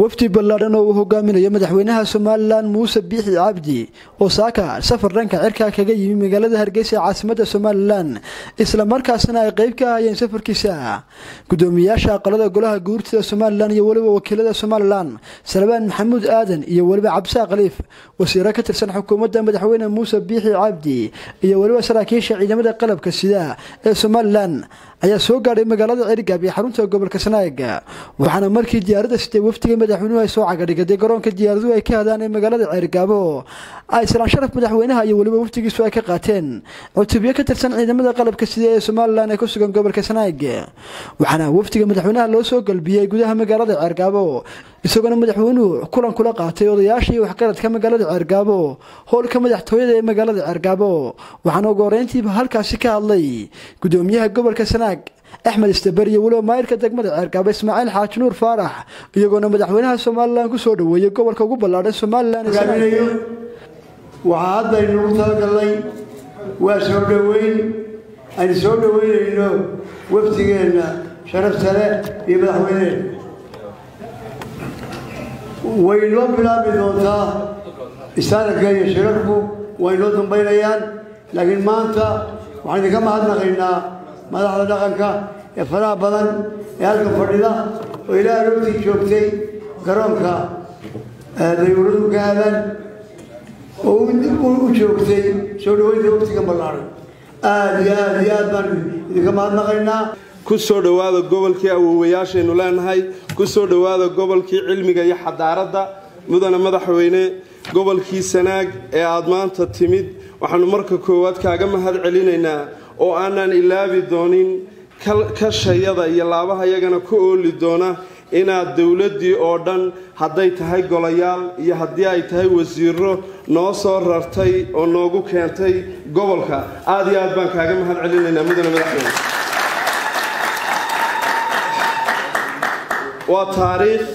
wafdi ballaadhan oo uu hogaaminayo madaxweynaha somalilan muuse biixi cabdi oo saaka safar dhanka cirkaa kaga yimi magaalada hargeysa ee caasimada somalilan islamarkaasna ay qeyb ka ahayeen safarkiisa. Gudoomiyaasha aqalada golaha guurtida somalilan iyo weliba wakiilada somalilan salbaan maxamuud aadan iyo weliba cabdisaaq khaliif wasiiro ka tirsan xukuumadda madaxweyne muuse biixi cabdi iyo weliba saraakiisha ciidamada qalabka sida ee somalilan ayaa soo gaadhay magaalada cerigab iyo xarunta gobolka sanaag waxaana markii diyaaradda sitay wafdiga madaxweynuhu ay soo cagadhigaday garoonka diyaaraduhu ay ka hadaan ee magaalada ceerigaabo ay salaan sharaf madaxweynaha iyo weliba wafdigiisu ay ka qaateen. Cutubyo ka tirsan ciidamada qalabka sida ee somalilan ee ku sugan gobolka sanaag waxaana wafdiga madaxweynaha loo soo galbiyey gudaha magaalada ceergaabo isagoona madaxweynuhu kulan kula qaatay odayaashii waxgaradka magaalada ceergaabo howlka madaxtooyada ee magaalada ceergaabo waxaana ugu horeyntiiba halkaasi ka hadlay gudoomiyaha gobolka sanaag axmed istaber iyo weliba maayirka degmada ceergaabo ismaaciil xaaji nuur faarax iyagoona madaxweynaha somalilan ku soo dhoweeyey gobolka ugu ballaadhan somalilan waxaa haddaynu ugu talagalnay waa soo dhoweyn aynu soo dhoweynayno wafdigeenna sharafta leh iyo madaxweyneheenna way noo bilaabi doontaa istaaranka iyo shirarku way noo dambaynayaan laakiin maanta waxaan idinka mahadnaqaynaa madaxda dhaqanka ee faraha badan ee halka fadhida oo ilaa aroortii joogtay garoonka dayuuradu ka aadaan oo u joogtay soo dhaweynta waftiga ballaaran aada iyo aada iyo aad baan idinka mahadnaqaynaa ku soo dhowaada gobolkii awoowayaashaynu leenahay ku soo dhowaada gobolkii cilmiga iyo xadaaradda. Mudane madaxweyne gobolkii sanaag ee aada maanta timid waxaanu marka koowaad kaaga mahad celinaynaa oo aanan ilaabi doonin kashayada iyo laabaha yagana ku ooli doona inaad dowladdii oo dhan hadday tahay golayaal iyo haddii ay tahay wasiiro noo soo rartay oo noogu keentay gobolka. Aada iyo aad baan kaaga mahad celinaynaa mudane madaxweyne waa taariikh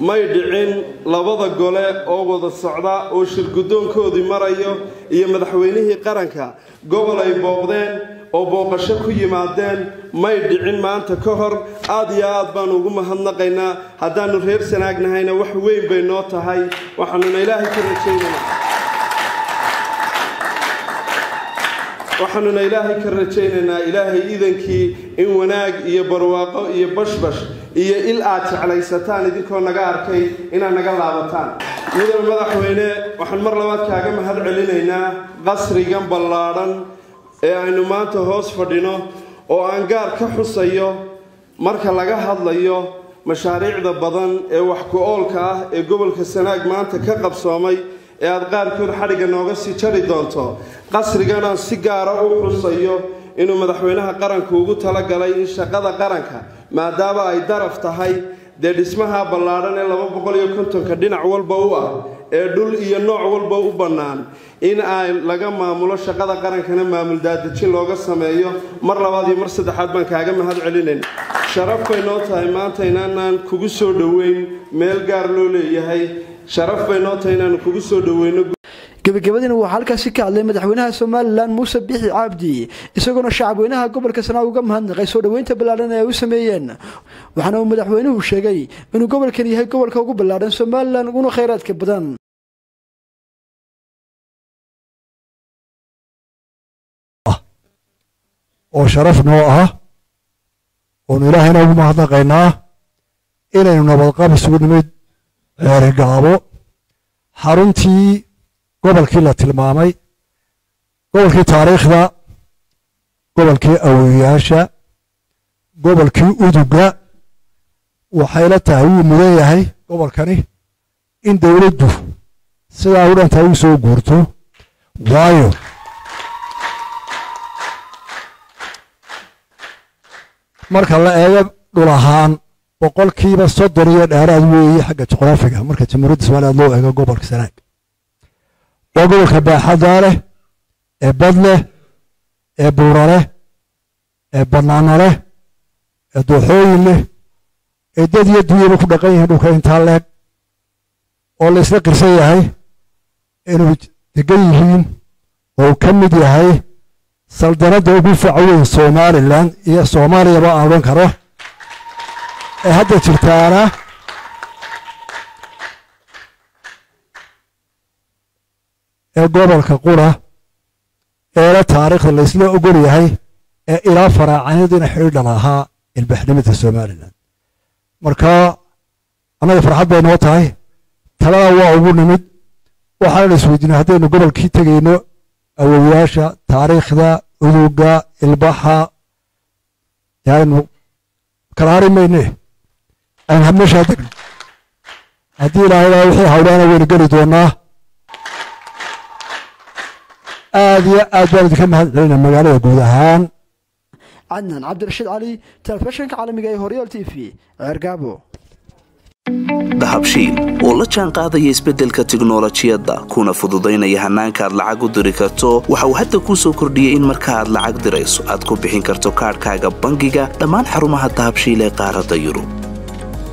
may dhicin labada gole oo wada socda oo shirguddoonkoodii marayo iyo madaxweynihii qaranka. Gobol ay booqdeen oo booqasho ku yimaadeen may dhicin maanta ka hor. Aada iyo aad baanu ugu mahadnaqaynaa. Haddaannu reer sanaagnahayna wax weyn bay noo tahay. Waxaanuna ilaahay ka rajaynaynaa waxaanuna ilaahay ka rajaynaynaa ilaahay iidankii in wanaag iyo barwaaqo iyo bashbash iyo il aad jeclaysataan idinkoo naga arkay inaad naga laabataan. Mudane madaxweyne waxaan mar labaad kaaga mahad celinaynaa qasrigan ballaadhan ee aynu maanta hoos fadhino oo aan gaar ka xusayo marka laga hadlayo mashaariicda badan ee wax ku-oolka ah ee gobolka sanaag maanta ka qabsoomay ee aada qaarkood xadhigga nooga sii jari doonto. Qasrigan aan si gaara u xusayo inuu madaxweynaha qaranku ugu talagalay in shaqada qaranka maadaama ay daraf tahay dee dhismaha ballaadhan ee laba boqol iyo kontonka dhinac walba u ah ee dhul iyo nooc walba u bannaan. In ay laga maamulo shaqada qarankana maamul daadejin looga sameeyo mar labaad iyo mar saddexaad baan kaaga mahad celinayn sharaf bay noo tahay maanta inaanaan kugu soo dhoweyn meel gaar loo leeyahay. Sharaf bay noo tahay inaanu kugu soo dhoweyno gabagabadiina waxaa halkaasi ka hadlay madaxweynaha somalilan muuse biixi cabdi isagoona shacabweynaha gobolka sanaa uga mahadnaqay soo dhoweynta ballaadhan ee ay u sameeyeen. Waxaana uu madaxweynuhu sheegay inuu gobolkan yahay gobolka ugu ballaadhan somalilan uguna khayraadka badan. Oo sharaf noo ah oonu ilaahayna ugu mahadnaqaynaa inaynu nabadqab isugu nimid ceerigaabo xaruntii gobolkii la tilmaamay gobolkii taariikhda gobolkii awoyaasha gobolkii uduga waxayla tahay wuu mudan yahay gobolkani in dowladdu sidaa u dhantaa u soo guurto. Waayo. Marka la eego dhul ahaan boqolkiiba soddon iyo dheeraad weeye xagga juqraafiga marka jamhuuriyadda somaliland loo eego gobolka sanaag waa gobolka baaxaddaa leh ee bad leh ee buura leh ee bannaano leh ee dooxooyin leh ee dad iyo dunyaba ku dhaqan yihiin dhulka intaa leeg oo la isla qirsan yahay inuu degan yihiin oo uu ka mid yahay saldanadda ugu faca weyn somalilan iyo soomaaliyaba aan odhan karo. Ee hadda jirtaana ee gobolka qura eela taariikhda laysla ogol yahay ee ilaa faraacanadiina xidhiidha lahaa ilbaxnimada somalilan marka annaga farxad bay noo tahay. Talada waa ugu nimid. Waxaana isweydiinay haddaynu gobolkii tegayno awowayaasha taariikhda uduga ilbaxa. Yaanu kala hari mayne. Aynu habmeeshaa degno haddii ilaahay wixii hawlaana waynu geli doonaa aad iyo aad baan idinka mahad celina magaalada guud ahaan. Cadnaan cabdirashiid cali telefishinka caalamiga ee horyaal t v ceergaabo dahabshiil oo la jaan qaadaya isbeddelka tiknolojiyadda kuna fududaynaya hannaanka aad lacag u diri karto waxa uu hadda kuu soo kordhiyey in marka aad lacag dirayso aad ku bixin karto kaadhkaaga bangiga dhammaan xarumaha dahabshiil ee qaaradda yurub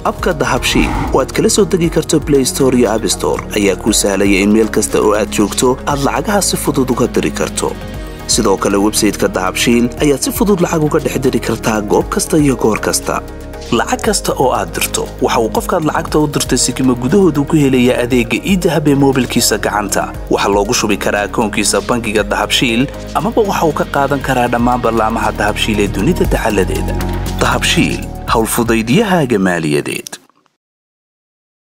abka dahabshiil oo aad kala soo degi karto blay store iyo abstore ayaa kuu sahlaya in meel kasta oo aad joogto aad lacagaha si fudud uga diri karto. Sidoo kale websayteka dahabshiil ayaad si fudud lacag uga dhex diri kartaa goob kasta iyo goor kasta. Lacag kasta oo aad dirto waxa uu qofkaad lacagta u dirtay sikima gudahoodu ku helayaa adeegga iidahab ee moobilkiisa gacanta. Waxaa loogu shubi karaa akoonkiisa bangiga dahabshiil amaba waxa uu ka qaadan karaa dhammaan ballaamaha dahabshiil ee dunida dacaladeeda dahabshiil howlfudaydyahaaga maaliyadeed